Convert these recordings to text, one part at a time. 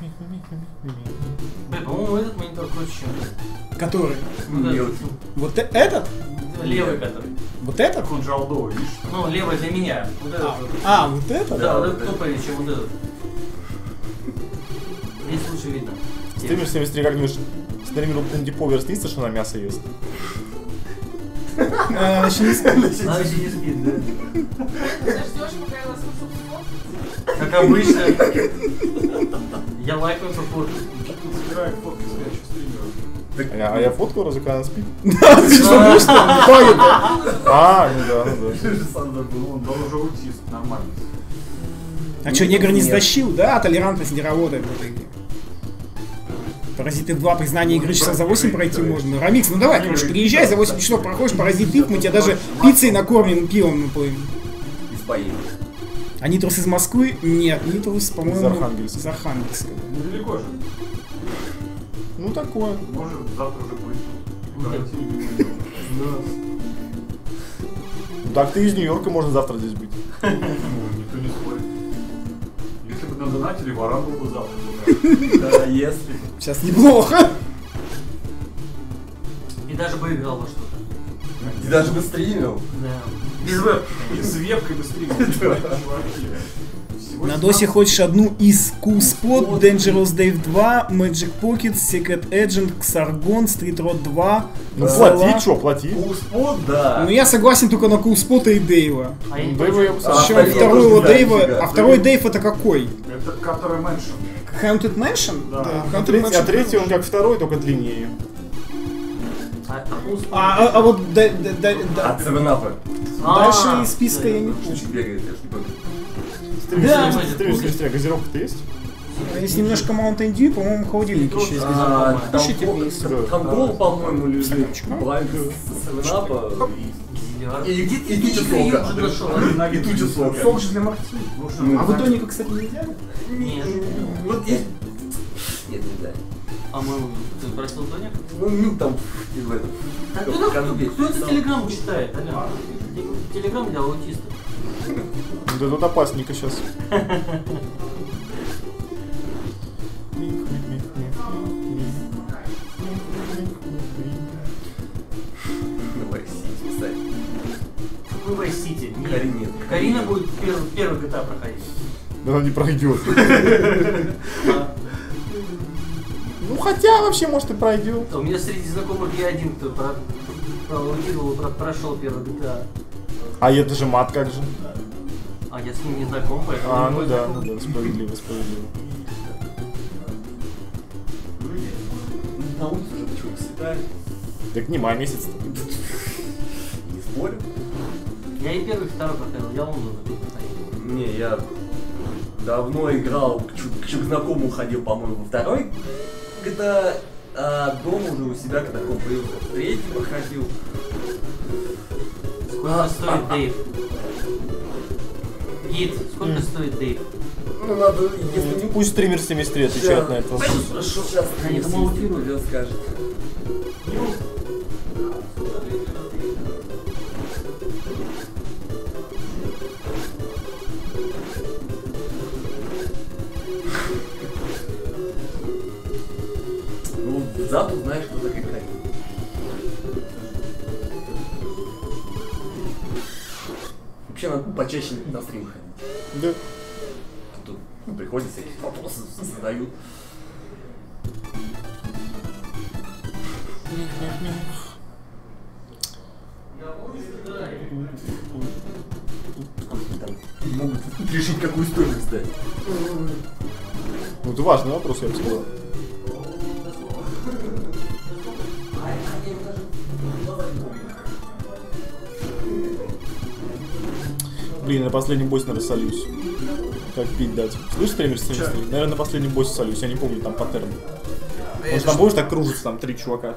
Блин, по-моему, этот монитор круче, чем этот. Который? Вот Левый. этот. Вот э- этот? Левый который. Вот этот? Он же алдовый, видишь? Ну, левый для меня. Вот этот вот. А, вот этот? Да, вот вот этот это. тупее, чем вот этот. Здесь лучше видно. Стример 73 как думаешь, стримеру Пунди Повер снится, что она мясо ест? Э, Значит, не спит. Она еще не спит, да? Подождешь, пока я вас Как обычно. Я лайкаю по Собирает фотки спящих стримеров. А я, а я фоткал, разве когда она спит? Ты что, ну что? А, ну да, ну да. Же сам забыл. Он, он уже аутист, нормально. А что, негр не стащил? Да, толерантность не работает в этой игре. Паразиты 2 признание игры часов за 8 пройти можно. Рамикс, ну давай, короче, приезжай, за 8 часов проходишь Паразиты, мы тебя даже пиццей накормим, пивом напоим. Из поедет. А Нитрус из Москвы? Нет, Нитрус, по-моему, Из Архангельска. из Архангельска. Недалеко же. Ну такое. Может, завтра уже будет. Гарантирую. Так ты из Нью-Йорка, можно завтра здесь быть. Ну, никто не спорит. Если бы на донатили, варан был бы завтра. Да, если. Сейчас неплохо. И даже бы играл во что-то. Ты даже бы стримил. Да. Без веб. С вебкой быстрее. На досе хочешь одну из Q-Spot, Dangerous Dave 2, Magic Pocket, Secret Agent, Xargon, Street Road 2. Ну плати, что, плати. Q-Spot, да. Ну я согласен только на Q-Spot и Дейва. А Дейва я а второй Дейва, а второй Дейв это какой? Это который Mansion. Haunted Mansion? Да. да. А Haunted а Mansion. А третий он как второй, только длиннее. А, а, а вот да, да, да, да. От дальше из списка я не помню. Не. Стример Да. 73, стример 73, а газировка-то есть? Есть немножко Mountain Dew, по-моему, холодильник еще есть. А, Там Пишите вниз. там кол, по-моему, лежит. А? Севенапа. И туча сока. И туча сока. Сок же для. Ну, А в тоника, кстати, нельзя? Нет. Вот есть. Нет, нельзя. А мы... Ты просил тоник? Ну, ну там и в этом. А кто, кто, Конвейер. кто это телеграмму читает, Аля? Телеграм для аутистов. Да тут опасненько сейчас. Какой Vice City? Нет. Карин нет. Карина будет первый, первый GTA проходить. Да она не пройдет. А, хотя вообще, может, и пройдет. у меня среди знакомых я один, кто про, прошел первый GTA. А это же мат как же. А я с ним не знаком, поэтому... А, ну да, ну да, справедливо, справедливо. На улице уже почему светает. Так не май месяц. Не спорю. Я и первый, и второй проходил, я Лондон. Не, я давно играл, к, к к знакомому ходил, по-моему, во второй. GTA, а дома уже у себя, когда комп появился, в третий проходил. Сколько стоит Дейв? Гид, сколько стоит Дейв? Ну, надо, если не Пусть стример 73 отвечает на это. вопрос. Хорошо, сейчас Они помолчируют. придет, скажет. Ну, завтра знаешь, что такое Карин. Вообще надо почаще на стрим ходить. Да. А тут ну, приходится эти вопросы задают. Там могут решить, какую стоимость дать. Ну это важный вопрос, я бы сказал. Блин, на последнем боссе, наверное, солюсь. Как пить дать. Слышишь, стример 73? Наверное, на последнем боссе солюсь, я не помню там паттерн. Что там будешь так кружится, там три чувака.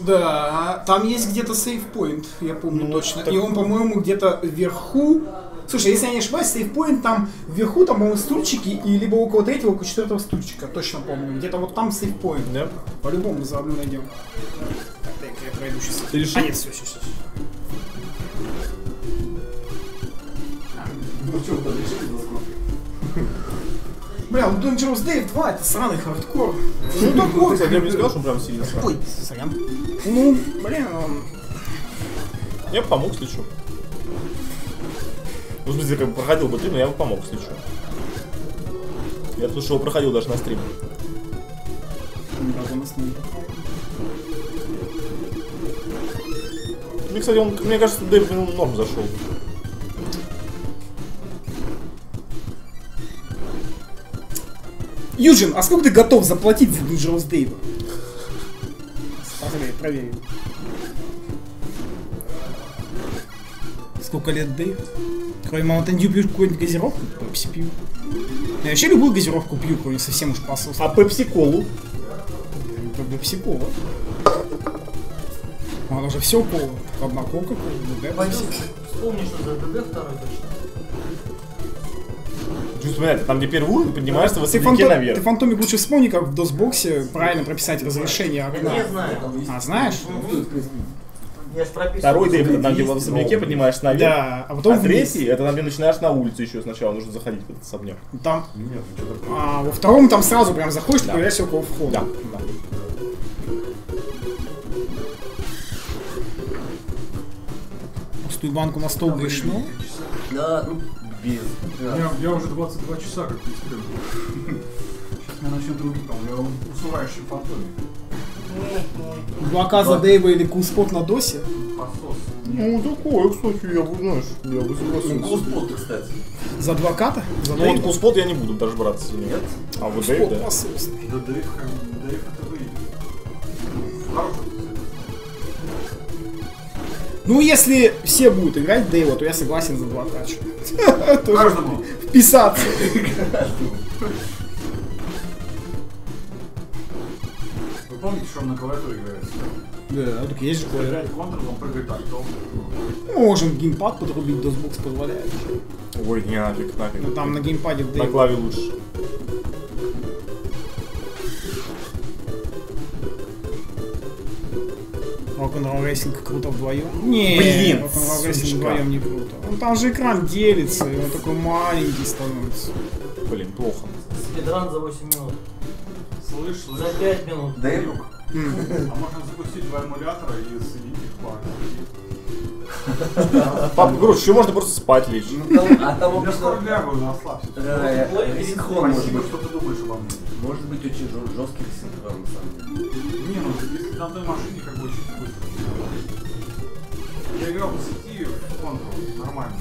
Да, там есть где-то сейфпоинт, я помню Ну, точно. так- И он, по-моему, где-то вверху. Слушай, если я не ошибаюсь, сейфпоинт там вверху, там, по-моему, стульчики, и либо около третьего, около четвертого стульчика, точно помню. Где-то вот там сейфпоинт. Да? По-любому заодно найдем. Так, дай-ка я пройду сейчас. Ты решил? А, нет, все, все, все. Бля, ну Dangerous Dave 2 это сраный хардкор. Ну такой, кстати, я бы не сказал, что он прям сильно сразу. Ой, сорян. Ну, блин, он... Я бы помог, если что. Ну, в смысле, как бы проходил бы ты, но я бы помог, если что. Я слушал, его проходил даже на стриме. Даже на сне. Мне, кстати, он, мне кажется, Дэйв ну, норм зашел. Юджин, а сколько ты готов заплатить за Dangerous Dave? Смотри, проверим. Сколько лет Дэйв? Кроме Mountain Dew пьешь какую-нибудь газировку? Пепси пью. Я вообще любую газировку пью, кроме совсем уж посос. А пепси-колу? Пепси кола. Ну, она же все кола. Одна кока-кола, другая Пойду пепси. вспомни, что за ДД второй точно. Чувствую, понятно, там, где первый уровень, поднимаешься в Ты, особняке фантом, наверх. ты фантомик лучше вспомни, как в DOS-боксе правильно прописать разрешение окна. Не знаю. А, знаешь? Я ж прописывал. Второй это там, где в особняке поднимаешься наверх. Да, а потом А вниз. третий, это там, где начинаешь на улице еще сначала, нужно заходить в этот особняк. Там, Нет, ну а во втором там сразу прям заходишь, Да. ты появляешься около входа. Да. Пустую банку на стол грешно. Да, ну, без. Я, я уже 22 часа как тестирую. Сейчас меня начнет рубить, там, я усувающий фантомик. Два за Дэйва или куспот на досе. Посос. Ну, такое, кстати, я бы, знаешь, я бы Ну, согласился. Кулспот, кстати. За два ката? За Ну, вот Дэйва? кулспот я не буду даже браться. Нет? А вот Дэйв, Куспот да. пососный. Да Дэйв, как- Дэйв это выйдет. Ну, смысле. Ну, если все будут играть Дэйва, то я согласен за два кача. Тоже Каждому. вписаться. Вы помните, что он на клавиатуре играет? Да, так есть же клавиатура. Играть контру, он прыгает так, то. Можем геймпад подрубить, DOSBox позволяет. Ой, не нафиг, нафиг. Ну там на геймпаде в На клаве лучше. Rock n' Roll Racing круто вдвоем. Не, Блин, Rock n' Roll Racing сучка. вдвоем не круто. Ну там же экран делится, и он такой маленький становится. Блин, плохо. Спидран за 8 минут. Слышь, За слышь. 5 минут. Дэйв. А можно запустить два эмулятора и соединить их Пап, короче, еще можно просто спать лечь. Ну, а там Я скоро лягу, расслабься. Синхрон может Спасибо, быть. что ты думаешь обо мне. Может быть очень жесткий синхрон, на самом деле. Не, ну если на той машине, как бы очень быстро. Я играл по сети в контур, нормально.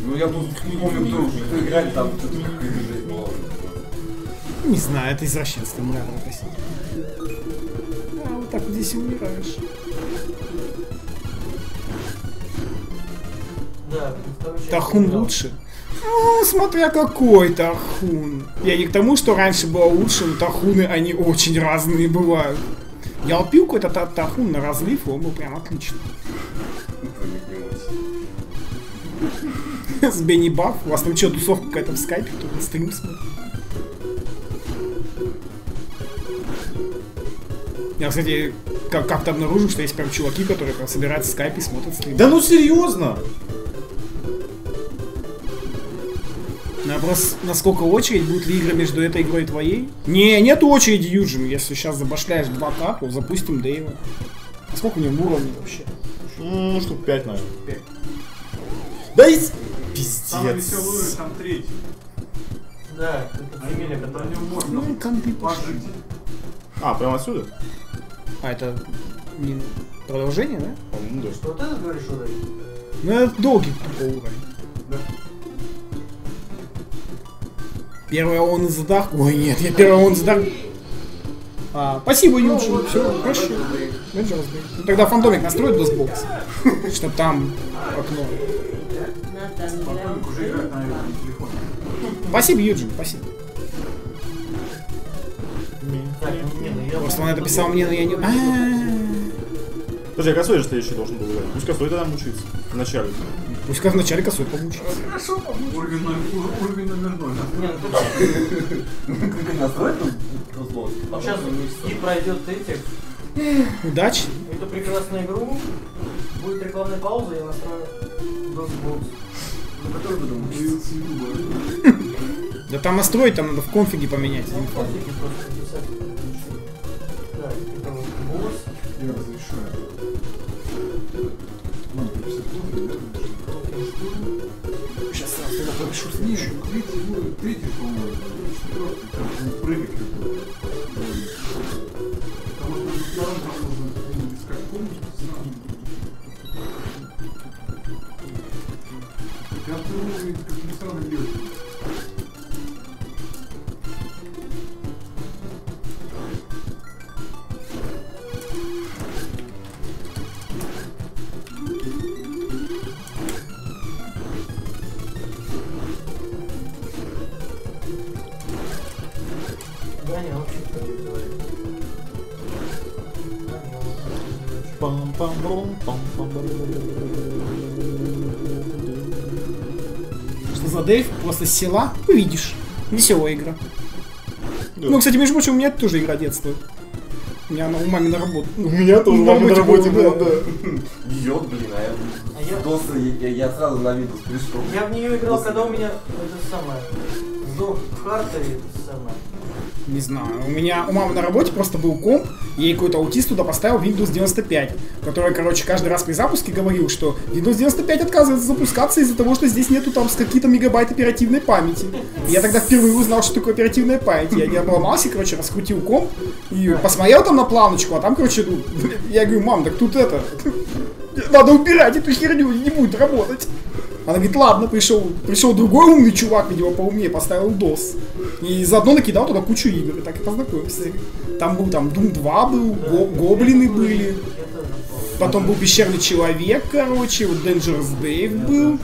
Ну, я тут помню, кто, кто играли, там что-то какая-то была. Не знаю, это извращенство эмулятора просить. А вот так вот здесь и умираешь. Да, Тахун лучше. Ну, смотря какой Тахун. Я не к тому, что раньше было лучше, но Тахуны, они очень разные бывают. Я пил какой-то та- Тахун на разлив, и он был прям отличный. С Бенни Баф. У вас там что, тусовка какая-то в скайпе? Кто на стрим смотрит? Я, кстати, как- как-то обнаружил, что есть прям чуваки, которые прям собираются в скайпе и смотрят стрим. Да ну серьезно? Ну, просто, насколько очередь, будут ли игры между этой игрой и твоей? Не, нет очереди, Юджин. Если сейчас забашляешь 2К, то запустим Дэйва. А сколько у него уровней вообще? Ну, штук 5, наверное. Да и... Самый веселый уровень Пиздец. там третий. Да, это фамилия, которая... нем можно Ну, компы пошли. пожить. А, прямо отсюда? А, это не продолжение, да? Ну да. Что ты говоришь, Удай? Ну, это долгий уровень. Да. Первый он из Dark. Ой, нет, я первый он из Dark. А, спасибо, Юджин. Все, хорошо. Day. Ну, тогда фантомик настроит DOSBox. Чтоб там окно. Фантомик уже играет на этом телефоне. Спасибо, Юджин, спасибо. Ну. Просто он это писал мне, но я не... А-а-а. Подожди, а косой же следующий должен был играть. Пусть косой тогда мучается. Вначале. Пусть как вначале косой получится. Уровень номер, ур- уровень номер ноль. Как настроить тут Кузлов? Сейчас и пройдет этих, Удачи. эту прекрасную игру, будет рекламная пауза, я настрою DOSBox. Ну, который буду мучиться. Появился Люба. Да там настроить, там надо в конфиге поменять. Ну, в конфиге просто. Да, это вот босс. Я разрешаю. Сейчас сразу туда попишу. Не, третий, ну, третий, по-моему, четвертый, там прыгать любой. Потому что там нужно Что за Дэйв? С села увидишь. Веселая игра. Ну, кстати, между прочим, у меня тоже игра детства. У меня она у мамы на работу. У меня тоже На мама на работе работе была, да. Йод, блин, а я... А я- Досы, я, я сразу на Windows пришел. Я в нее играл, когда у меня это самое. Сдох карта и это самое. Не знаю. У меня у мамы на работе просто был комп, ей какой-то аутист туда поставил Windows 95, который, короче, каждый раз при запуске говорил, что Windows 95 отказывается запускаться из-за того, что здесь нету там с какие-то мегабайт оперативной памяти. И я тогда впервые узнал, что такое оперативная память. Я не обломался, короче, раскрутил комп и посмотрел там на планочку, а там, короче, ну, я говорю, мам, так тут это, надо убирать эту херню, не будет работать. Она говорит, ладно, пришел, пришел другой умный чувак, видимо, поумнее, поставил DOS. И заодно накидал туда кучу игр, и так и познакомился. Там был там Doom 2 был, го- гоблины были. Потом был пещерный человек, короче, вот Dangerous Dave был.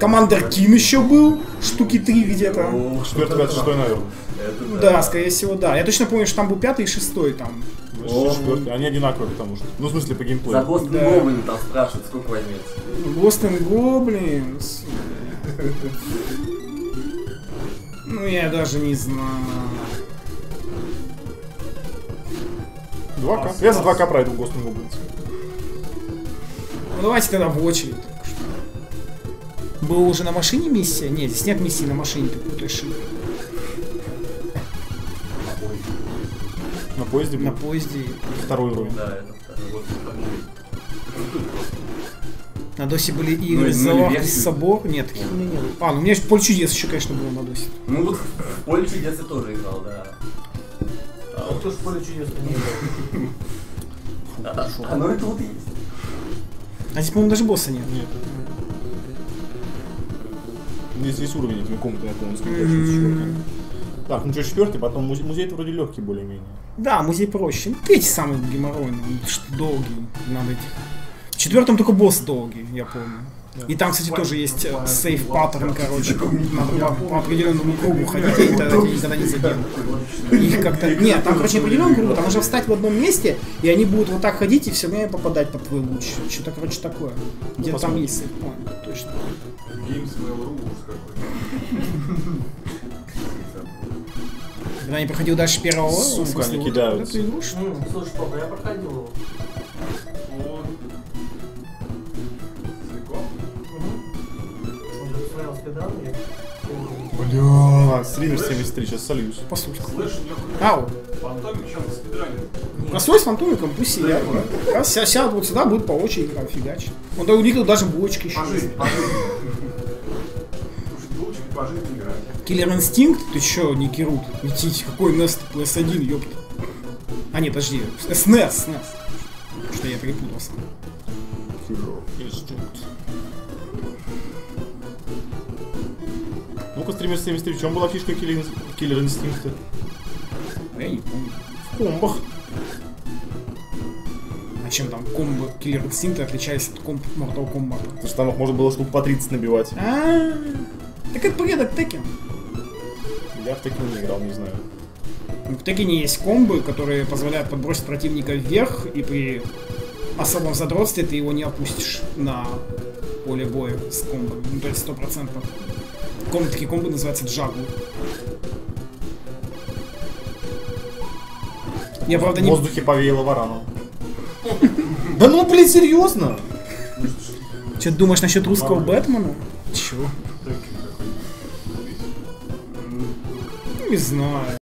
Командер Кин еще был, штуки три где-то. Четвертый, пятый, шестой, наверное. Да, скорее всего, да. Я точно помню, что там был пятый и шестой там. Четвертый. Они одинаковые, потому что. Ну, в смысле, по За геймплею. Ghost Да. Goblin там спрашивают, сколько возьмете. And Goblins. Ну, я даже не знаю. 2К. Я за 2К пройду Ghost and Goblins. Ну, давайте тогда в очередь. Была уже на машине миссия? Нет, здесь нет миссии на машине, ты путаешь игры. На поезде На был поезде. второй уровень. Да, это второй. Вот На досе были игры Ну, и- ну, или версию. собор. Нет, таких у меня не было. А, ну у меня поле чудес еще, конечно, было на досе. Ну вот в поле чудес я тоже играл, да. А вот тоже поле чудес не играл. А, а, ну это вот и есть. А здесь, по-моему, даже босса нет. Нет. Здесь есть уровень этими комнатами, я помню, четвертый. Так, ну что, четвертый, потом музей, музей вроде легкий более-менее. Да, музей проще. Ну, третий самый геморройный, долгий, надо этих. В четвертом только босс долгий, я помню. И там, кстати, тоже есть сейф паттерн, короче. Надо по, по определенному кругу ходить, и тогда тебя никогда не заденут. Их как-то. Нет, там, короче, определенный круг, там нужно встать в одном месте, и они будут вот так ходить и все время попадать под твой луч. Что-то, короче, такое. Где там есть сейф точно. Games Mail.ru. Когда я проходил дальше первого левела, Сука, они вот кидаются. М, Слушай, папа, я проходил его. Он я Бля, стример 73, сейчас сольюсь. послушай. Слышь, я Ау, фантомик чем-то спидранит. Простой с фантомиком, пусть раз ся- сядут вот сюда, будут по очереди там фигачить. Вот у них тут даже булочки еще. По есть. Киллер Инстинкт? Ты чё, не Кирут? Идите, какой NES PS1, ёпта. А, нет, подожди, SNES, SNES. Что я перепутался. Инстинкт. Ну-ка, стример 73, в чем была фишка киллер, киллер инстинкта? Я не помню. В комбах. А чем там комбо Киллер Инстинкта отличались от комб Mortal Kombat? Потому что там их можно было штук по 30 набивать. А, так это предок Теkken. Я в такие не играл, не знаю. В Текене есть комбы, которые позволяют подбросить противника вверх, и при особом задротстве ты его не опустишь на поле боя с комбо. Ну, то есть стопроцентно. Комбы, такие комбы называются джагл. Я, правда, В не... воздухе повеяло вараном. Да ну, блин, серьезно? Ты думаешь насчет русского Бэтмена? Чего? Не знаю.